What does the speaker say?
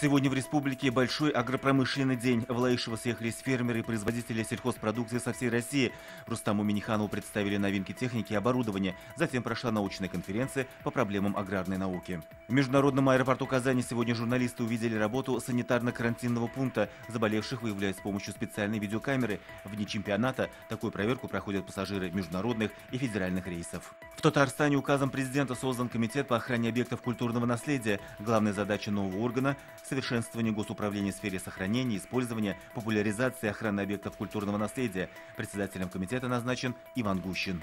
Сегодня в республике большой агропромышленный день. В Лаишево съехались фермеры и производители сельхозпродукции со всей России. Рустаму Миниханову представили новинки техники и оборудования. Затем прошла научная конференция по проблемам аграрной науки. В международном аэропорту Казани сегодня журналисты увидели работу санитарно-карантинного пункта. Заболевших выявляют с помощью специальной видеокамеры. В дни чемпионата такую проверку проходят пассажиры международных и федеральных рейсов. В Татарстане указом президента создан комитет по охране объектов культурного наследия. Главная задача нового органа – совершенствование госуправления в сфере сохранения, использования, популяризации охраны объектов культурного наследия. Председателем комитета назначен Иван Гущин.